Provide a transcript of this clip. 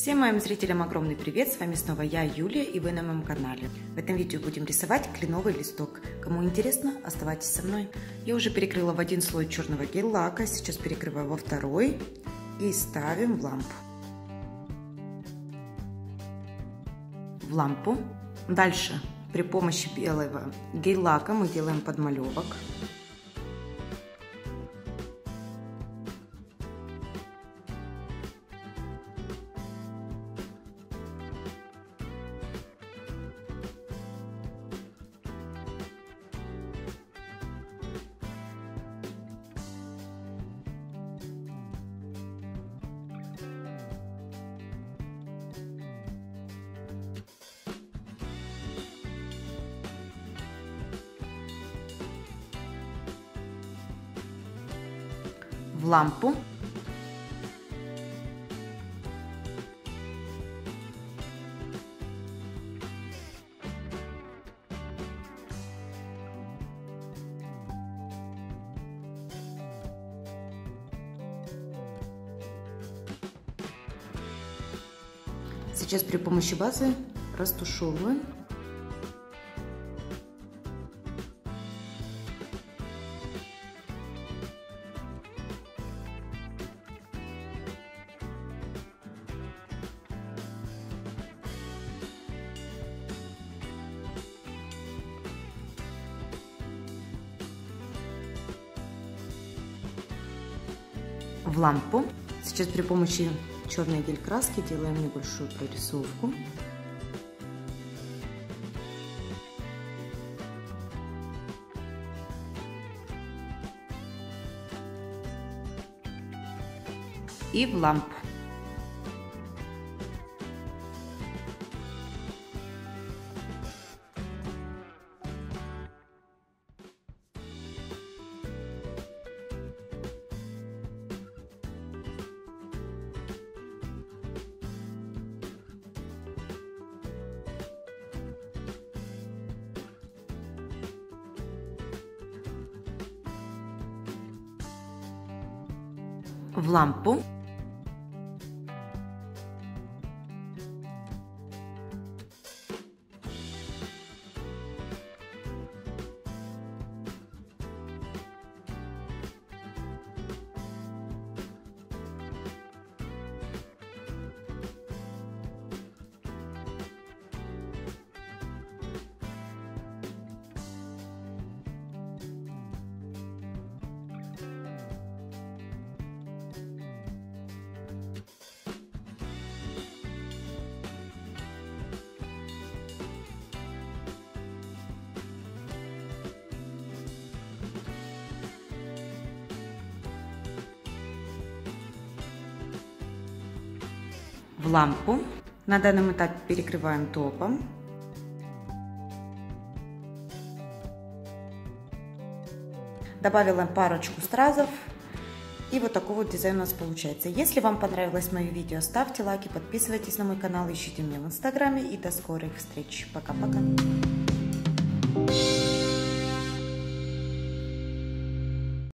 Всем моим зрителям огромный привет, с вами снова я, Юлия, и вы на моем канале. В этом видео будем рисовать кленовый листок. Кому интересно, оставайтесь со мной. Я уже перекрыла в один слой черного гель-лака, сейчас перекрываю во второй и ставим в лампу. В лампу. Дальше при помощи белого гель-лака мы делаем подмалевок. В лампу. Сейчас при помощи базы растушевываем в лампу. Сейчас при помощи черной гель-краски делаем небольшую прорисовку. И в лампу. В лампу. В лампу. На данном этапе перекрываем топом. Добавила парочку стразов. И вот такой вот дизайн у нас получается. Если вам понравилось мое видео, ставьте лайки, подписывайтесь на мой канал, ищите меня в инстаграме. И до скорых встреч. Пока-пока.